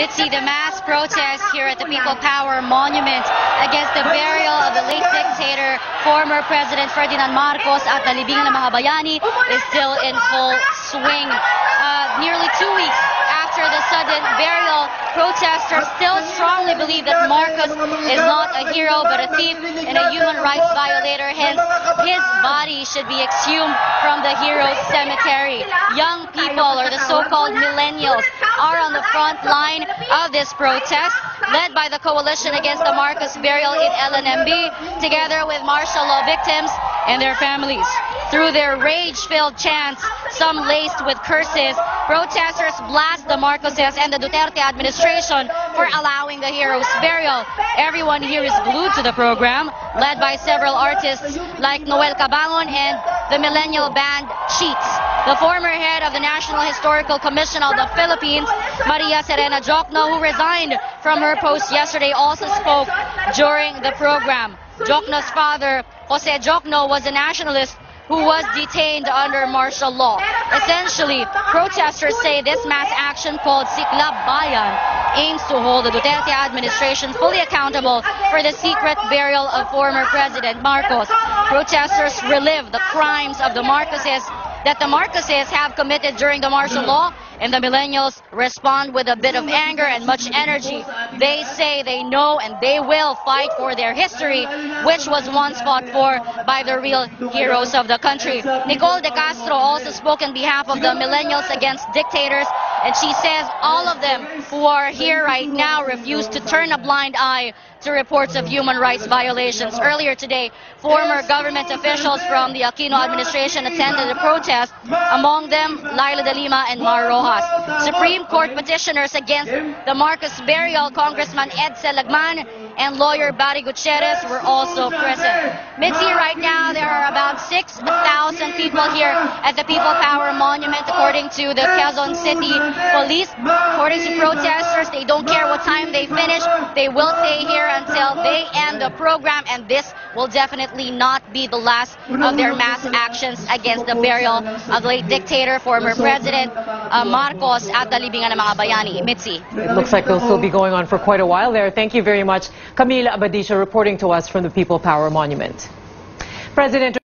Mitzi, the mass protest here at the People Power Monument against the burial of the late dictator, former President Ferdinand Marcos at the Libingan ng mga is still in full swing. Uh, nearly two weeks after the sudden burial, protesters still strongly believe that Marcos is not a hero but a thief and a human rights violator. Hence, his body should be exhumed from the heroes cemetery. Young people, or the so-called millennials, are on the front line of this protest, led by the Coalition Against the Marcos Burial in LNMB, together with martial law victims and their families. Through their rage-filled chants, some laced with curses, protesters blast the Marcoses and the Duterte administration for allowing the heroes' burial. Everyone here is glued to the program, led by several artists like Noel Cabangon and the millennial band Cheats. The former head of the National Historical Commission of the Philippines, Maria Serena Diokno, who resigned from her post yesterday, also spoke during the program. Diokno's father, Jose Diokno, was a nationalist who was detained under martial law. Essentially, protesters say this mass action called Siklab Bayan aims to hold the Duterte administration fully accountable for the secret burial of former President Marcos. Protesters relive the crimes of the Marcoses that the Marcoses have committed during the martial law, and the millennials respond with a bit of anger and much energy. They say they know and they will fight for their history, which was once fought for by the real heroes of the country. Nicole de Castro also spoke on behalf of the millennials against dictators, and she says all of them who are here right now refuse to turn a blind eye to reports of human rights violations. Earlier today, former government officials from the Aquino administration attended the protest, among them Leila de Lima and Mar Roxas. Supreme Court petitioners against the Marcos burial, Congressman Edcel Lagman and lawyer Barry Gutierrez were also present. Mitzi, right now there are about 6,000 people here at the People Power Monument, according to the Quezon City Police. According to protesters, they don't care what time they finish. They will stay here until they end the program, and this will definitely not be the last of their mass actions against the burial of late dictator, former President uh, Marcos at the Libingan ng mga Bayani. Mitzi. It looks like they'll still be going on for quite a while there. Thank you very much, Camila Abadisha, reporting to us from the People Power Monument. President